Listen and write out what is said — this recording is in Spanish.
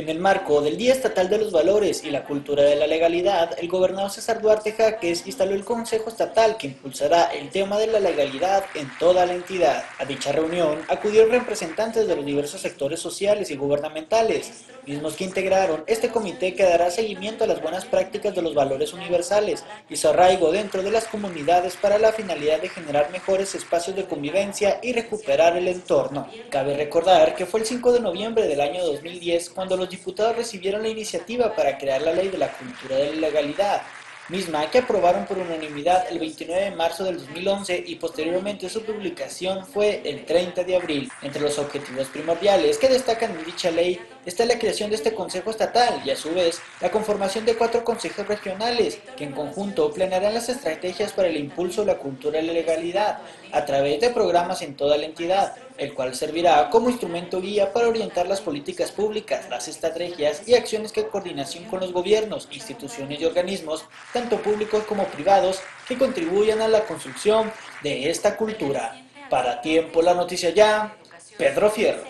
En el marco del Día Estatal de los Valores y la Cultura de la Legalidad, el gobernador César Duarte Jaques instaló el Consejo Estatal que impulsará el tema de la legalidad en toda la entidad. A dicha reunión acudieron representantes de los diversos sectores sociales y gubernamentales, mismos que integraron este comité que dará seguimiento a las buenas prácticas de los valores universales y su arraigo dentro de las comunidades para la finalidad de generar mejores espacios de convivencia y recuperar el entorno. Cabe recordar que fue el 5 de noviembre del año 2010 cuando los diputados recibieron la iniciativa para crear la ley de la cultura de la legalidad, misma que aprobaron por unanimidad el 29 de marzo del 2011 y posteriormente su publicación fue el 30 de abril. Entre los objetivos primordiales que destacan en dicha ley está la creación de este Consejo Estatal y a su vez la conformación de cuatro consejos regionales que en conjunto planearán las estrategias para el impulso de la cultura de la legalidad a través de programas en toda la entidad, el cual servirá como instrumento guía para orientar las políticas públicas, las estrategias y acciones que en coordinación con los gobiernos, instituciones y organismos, tanto públicos como privados, que contribuyan a la construcción de esta cultura. Para Tiempo la Noticia Ya, Pedro Fierro.